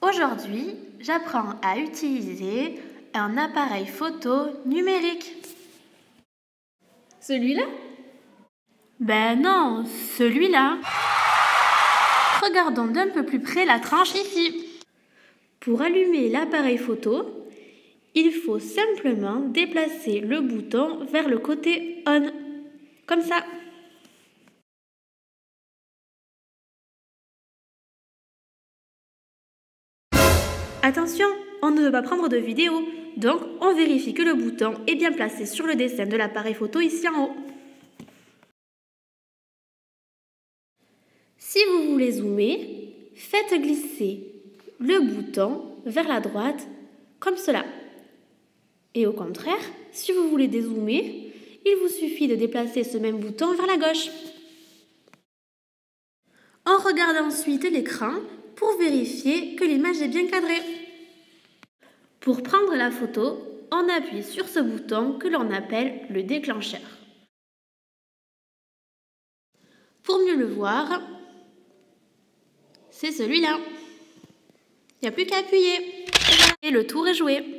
Aujourd'hui, j'apprends à utiliser un appareil photo numérique. Celui-là? Ben non, celui-là. Regardons d'un peu plus près la tranche ici. Pour allumer l'appareil photo, il faut simplement déplacer le bouton vers le côté on, comme ça. Attention, on ne veut pas prendre de vidéo, donc on vérifie que le bouton est bien placé sur le dessin de l'appareil photo ici en haut. Si vous voulez zoomer, faites glisser le bouton vers la droite comme cela. Et au contraire, si vous voulez dézoomer, il vous suffit de déplacer ce même bouton vers la gauche. On regarde ensuite l'écran pour vérifier que l'image est bien cadrée. Pour prendre la photo, on appuie sur ce bouton que l'on appelle le déclencheur. Pour mieux le voir, c'est celui-là. Il n'y a plus qu'à appuyer. Et le tour est joué.